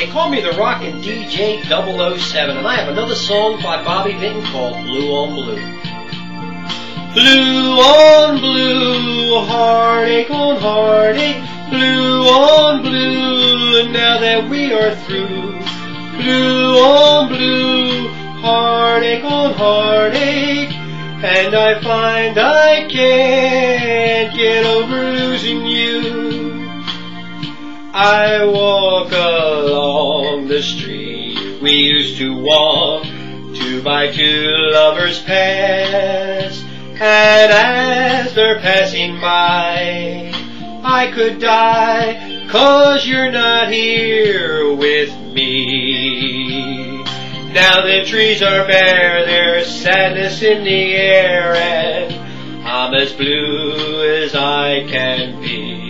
They call me the Rockin' DJ 007, and I have another song by Bobby Vinton called Blue on Blue. Blue on blue, heartache on heartache, blue on blue, and now that we are through. Blue on blue, heartache on heartache, and I find I can't I walk along the street we used to walk, two by two lovers pass, and as they're passing by, I could die, cause you're not here with me. Now the trees are bare, there's sadness in the air, and I'm as blue as I can be.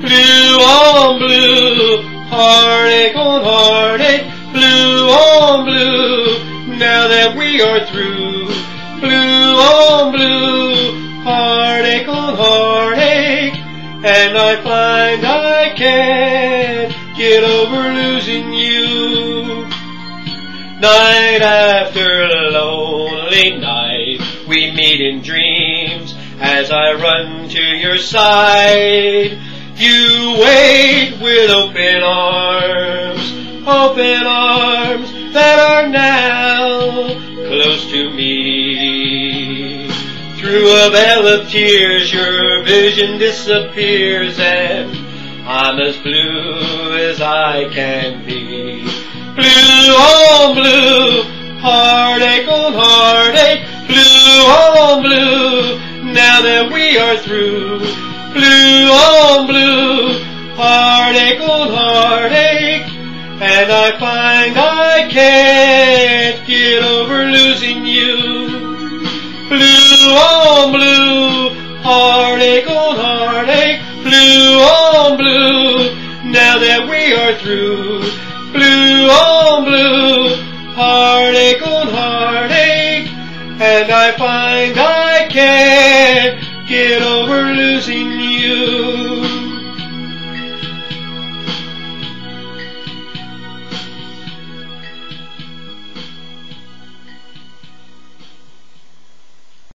Blue on blue, heartache on heartache, blue on blue, now that we are through. Blue on blue, heartache on heartache, and I find I can't get over losing you. Night after lonely night, we meet in dreams as I run to your side. You wait with open arms, open arms that are now close to me. Through a veil of tears, your vision disappears, and I'm as blue as I can be. Blue on blue, heartache on heartache, blue on blue, now that we are through. Blue on blue, heartache on heartache, and I find I can't get over losing you. Blue on blue, heartache on heartache, blue on blue, now that we are through. Blue on blue, heartache on heartache, and I find I can't get over losing you.